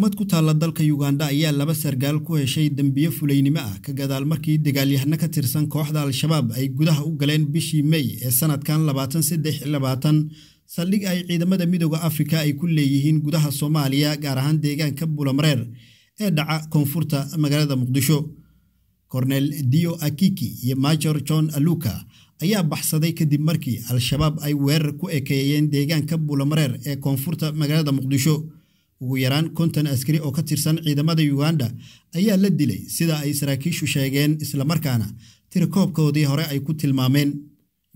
taalla dalka yuganda ayaa laba sargaal ku heshay dembiyo fulaynimo ah ka gadaal markii dagaalyahano ka tirsan kooxda al-shabaab ay gudaha u galeen bishii mey ee sanadkan labaatan saddex labaatan. Saldhig ay ciidamada midooda afrika ay ku leeyihiin gudaha soomaaliya gaar ahaan deegaanka bulamareer ee dhaca koonfurta magaalada muqdisho. Kornel dio akiki iyo major john aluka ayaa baxsaday kadib markii al-shabaab ay weerar ku ekeeyeen deegaanka bulamareer ee koonfurta magaalada muqdisho ugu yaraan konton askari oo ka tirsan ciidamada yuganda ayaa la dilay sida ay saraakiishu sheegeen islamarkaana tirakoobkoodii hore ay ku tilmaameen.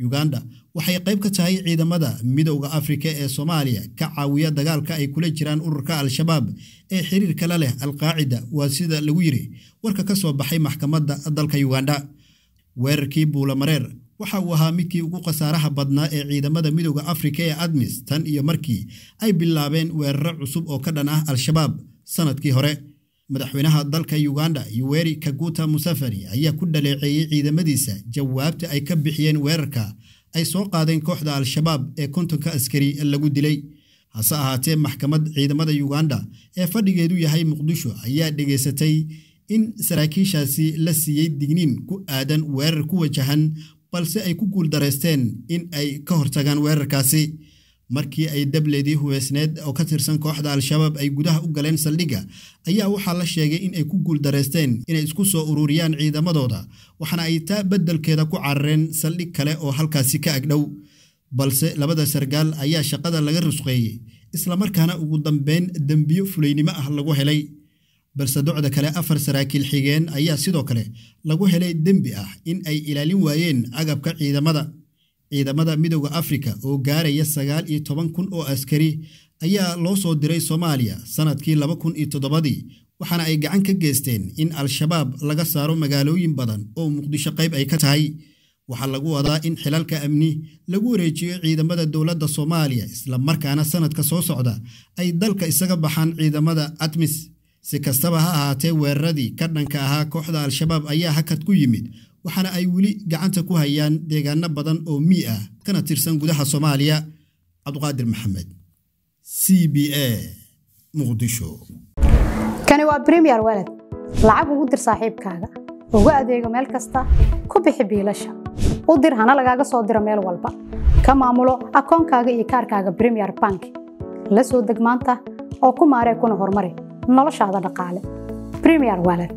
Yuganda waxay qayb ka tahay ciidamada midowda afrika ee soomaaliya ka caawiya dagaalka ay kula jiraan ururka al-shabaab ee xiriirka la leh alqaacida. Waa sida lagu yiri warka ka soo baxay maxkamadda dalka yuganda weerarkii buulamareer waxa uu ahaa midkii ugu khasaaraha badnaa ee ciidamada midowda afrika ee admis tan iyo markii ay bilaabeen weeraro cusub oo ka dhan ah al-shabaab sannadkii hore. Madaxweynaha dalka yuganda yuweri kaguta musafari ayaa ku dhaleeceeyey ciidamadiisa jawaabta ay ka bixiyeen weerarka ay soo qaadeen kooxda al-shabaab ee kontonka askari lagu dilay. Hase ahaatee maxkamad ciidamada yuganda ee fadhigeedu yahay muqdisho ayaa dhegaysatay in saraakiishaasi la siiyey digniin ku aadan weerar ku wajahan balse ay ku guuldareysteen in ay ka hortagaan weerarkaasi. Markii ay dableedii hubeysneed oo ka tirsan kooxda al-shabaab ay gudaha u galeen saldhigga ayaa waxaa la sheegay in ay ku guuldareysteen inay isku soo ururiyaan ciidamadooda waxaana ay taa beddelkeeda ku carareen saldhig kale oo halkaasi ka agdhow. Balse labada sargaal ayaa shaqada laga rusqeeyey islamarkaana ugu dambeyn dembiyo fulaynimo ah lagu helay balse docda kale afar saraakiil xigeen ayaa sidoo kale lagu helay dembi ah in ay ilaalin waayeen agabka ciidamada. Ciidamada midowda afrika oo gaaraya sagaal iyo toban kun oo askari ayaa loo soo diray soomaaliya sannadkii laba kun iyo toddobadii waxaana ay gacan ka geysteen in al-shabaab laga saaro magaalooyin badan oo muqdisho qayb ay ka tahay. Waxaa lagu wadaa in xilalka amni lagu wareejiyo ciidamada dowladda soomaaliya islamarkaana sanadka soo socda ay dalka isaga baxaan ciidamada admis si kastaba ha ahaatee weeraradii ka dhanka ahaa kooxda al-shabaab ayaa hakad ku yimid waxaana ay weli gacanta ku hayaan deegaano badan oo mii ah. Kana tirsan gudaha soomaaliya cabduqaadir maxamed c b a muqdisho. Kani waa bremiyer waled lacag ugu dir saaxiibkaaga. Ugu adeego meel kasta. Ku bixi biilasha. U dir hana lagaaga soo diro meel walba. Ka maamulo akoonkaaga iyo kaarkaaga bremiyer bank. La soo deg maanta oo ku maaree kuna horumari noloshaada dhaqaale bremiyer waled